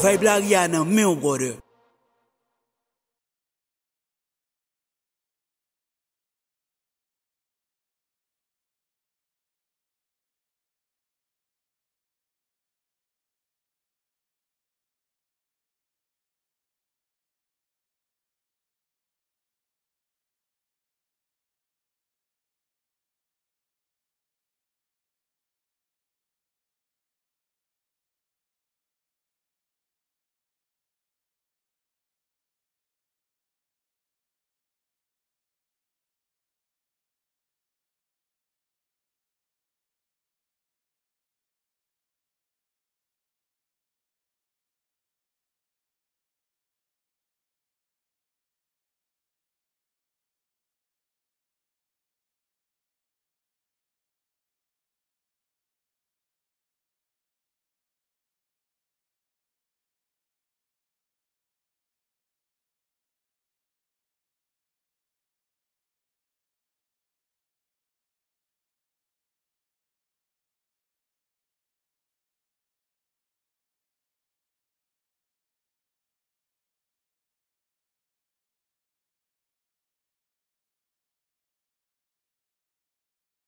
Vibe la Rihanna, meu brother.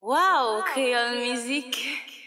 Waouh, Créole Musique